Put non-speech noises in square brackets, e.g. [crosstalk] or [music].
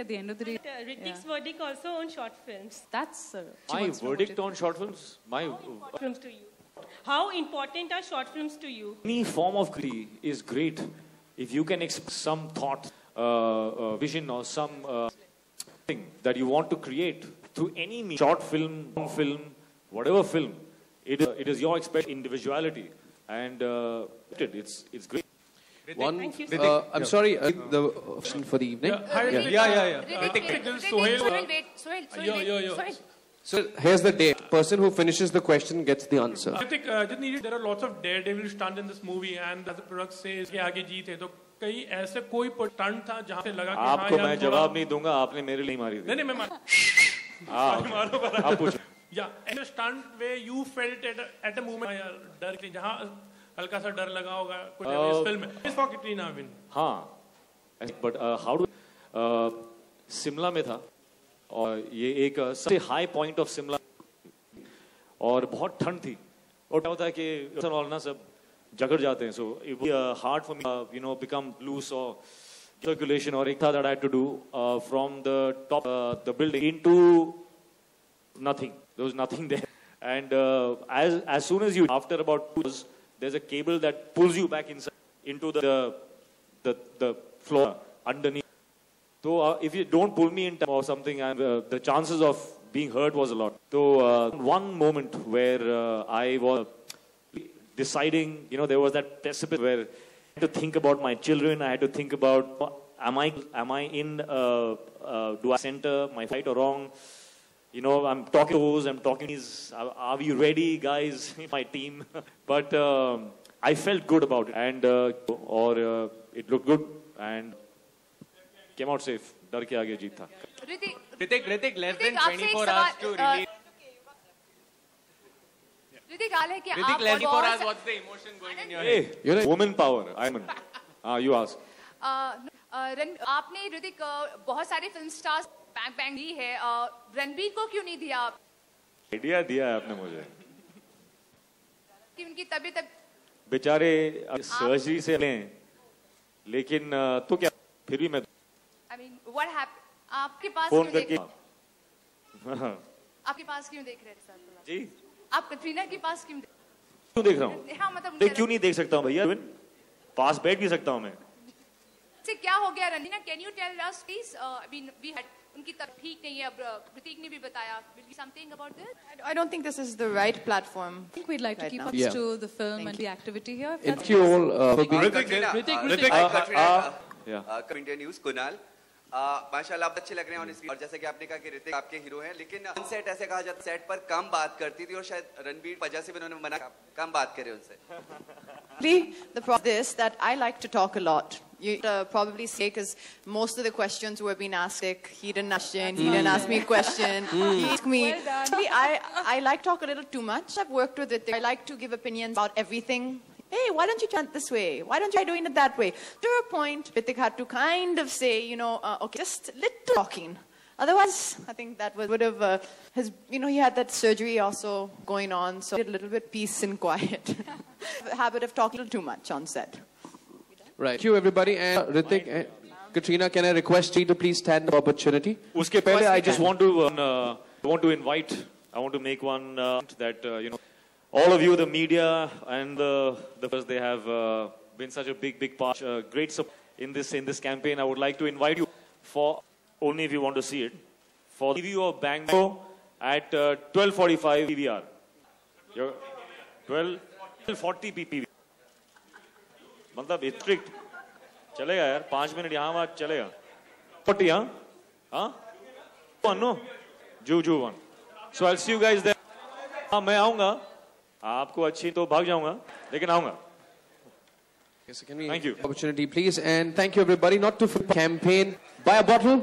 at the end of the day. Uh, Hrithik's verdict also on short films. That's uh, My verdict on short films, my Films to you. How important are short films to you? any form of creativity is great if you can express some thought, uh, uh, vision, or some uh, thing that you want to create through any me- short film, long film, whatever film. It is, it is your express individuality, and uh, it's it's great. One, thank you. Uh, I'm sorry, uh, the option for the evening. Yeah, yeah, yeah. yeah, yeah. Hrithik, Hrithik, Sohail, uh, Sohail, wait, Sohail, Sohail. Sohail. So here's the date. Person who finishes the question gets the answer. Uh, there are lots of daredevil stunts in this movie, and as the product says, "ये आगे जीते तो कहीं ऐसे कोई turn था हल्का सा डर लगा होगा कुछ Uh, फ़िल्म में इस फॉर कैटरीना विन हाँ बट हाउ डू शिमला में था और ये एक uh, सबसे हाई पॉइंट ऑफ़ शिमला और बहुत ठंड थी और क्या होता है कि और ना सब जगड़ जाते हैं so it hard for me you know become loose और circulation or एक था that I had to do uh, from the top uh, the building into nothing. There was nothing there. And uh, as as soon as you after about two hours, there's a cable that pulls you back inside into the the the floor underneath. So uh, if you don't pull me in time or something, and uh, the chances of being hurt was a lot. So uh, one moment where uh, I was deciding, you know, there was that precipice where I had to think about my children. I had to think about, am I am I in? Uh, uh, do I center my fight or wrong? You know, I'm talking to those, I'm talking these, are, are we ready, guys, [laughs] my team? [laughs] but um, I felt good about it, and uh, or uh, it looked good, and came out safe. डर के आगे जीत था Ritik, Ritik, Ritik, less Ritik, than आपसे एक 24 hours to सवाल, release. Ritik हाल है कि Ritik, आप less than 24 बहुत hours, what's the emotion going in your hey, head? You're right. woman power I'm [laughs] ah you ask अ, अ, रण, आपने ऋतिक अ, बहुत सारे फिल्म स्टार्स बैंग बैंग है। अ, रणबीर को क्यों नहीं दिया आप? आइडिया दिया है आपने मुझे। कि उनकी तबीयत अब- बेचारे सर्जरी से लें लेकिन तो क्या फिर भी मैं I mean, what happened? आपके पास फ़ोन करके देख आपके पास क्यों देख रहे सर? जी। आप कटरीना के पास क्यों देख क्यों देख रहा हूँ? हाँ मतलब देख क्यों नहीं देख सकता हूँ भैया? पास बैठ भी सकता हूँ मैं। से क्या हो गया? Ranjeena can you tell us please I mean we had उनकी तबीयत ठीक नहीं है अब अ, प्रतीक ने भी बताया will be something about this I don't think this is the right platform. I think we'd like to Right keep now. us Yeah. to the film Thank and the activity here. if Thank that's you all uh, for being. Katrina, Ritik, uh, Ritik. Hi, Uh, Katrina, uh, uh, yeah. uh, India news Kunal uh, माशाल्लाह आप अच्छे लग रहे हैं on और जैसे कि आपने कहा कि ऋतिक आपके हीरो हैं लेकिन सेट ऐसे कहा जाता सेट पर कम बात करती थी और शायद रणबीर वजह से भी उन्होंने मना कम बात करे उनसे Really, the problem is this that I like to talk a lot. You uh, probably say because most of the questions were being asked, like, he didn't ask question, he didn't ask me a question, he asked me. Really, I, I like talk a little too much. I've worked with it. I like to give opinions about everything. hey, why don't you chant this way? Why don't you try doing it that way? To a point, Hrithik had to kind of say, you know, uh, okay, just little talking. Otherwise, I think that was, would have, uh, his, you know, he had that surgery also going on, so a little bit peace and quiet. [laughs] habit of talking too much on set. Right. Thank you, everybody. And Hrithik and Katrina, can I request you to please stand the opportunity? Uske pehle, I just want to, um, uh, want to invite, I want to make one uh, that, uh, you know, all of you the media and the the first they have uh, been such a big big part uh, great support in this in this campaign I would like to invite you for only if you want to see it for the review of Bangalore at uh, 12:45 PVR Your 12 40 PPV मतलब strict चलेगा यार पांच minute यहाँ वहाँ चलेगा forty हाँ हाँ one no जू जू one so I see you guys there हाँ मैं आऊंगा आपको अच्छी तो भाग जाऊंगा लेकिन आऊंगा Yes, can we Thank you. Opportunity, please. And thank you, everybody. Not to forget campaign. Buy a bottle,